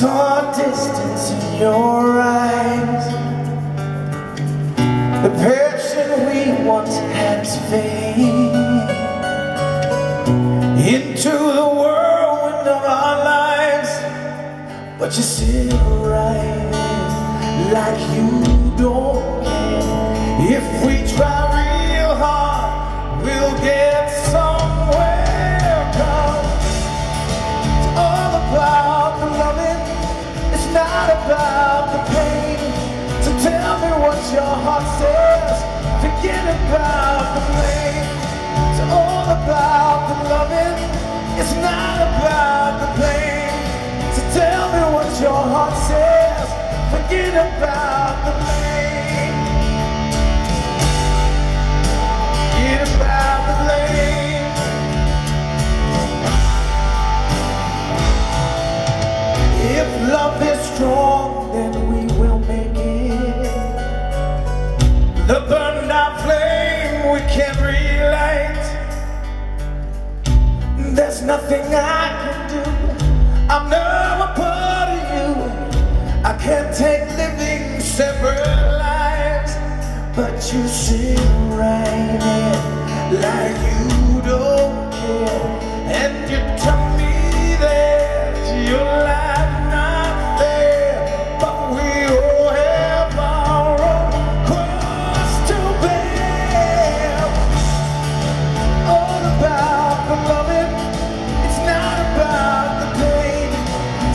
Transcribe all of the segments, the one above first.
saw distance in your eyes. The passion we once had fade Into But you sit right like you don't care. If we try real hard, we'll get somewhere. Cause it's all about the loving. It's not about the pain. So tell me what your heart says. Forget about the blame It's all about Forget about the about the If love is strong, then we will make it. The burned out flame we can't relight. There's nothing I can do. I'm never part of you. I can't take you sit right here like you don't care. And you tell me that your life not there. But we all have our own cross to bear. All about the loving, it's not about the pain.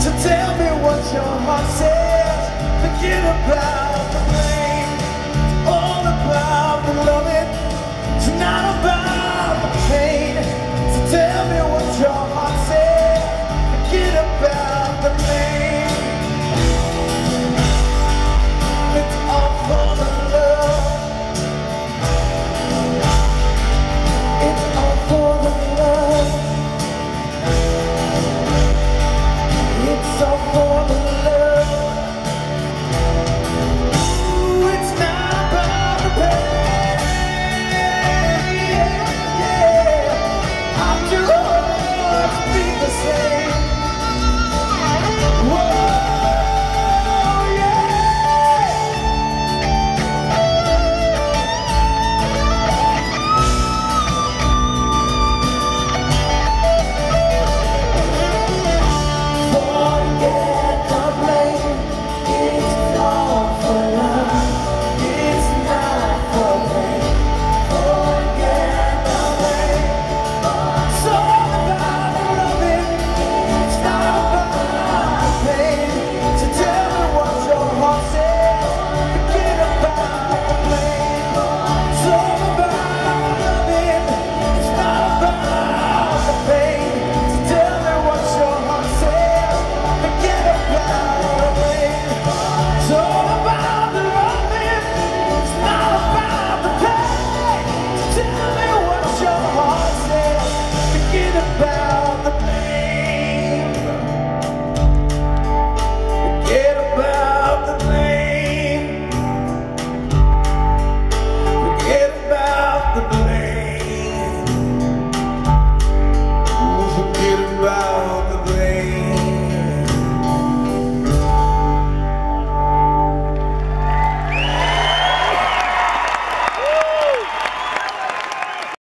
So tell me what your heart says. Forget about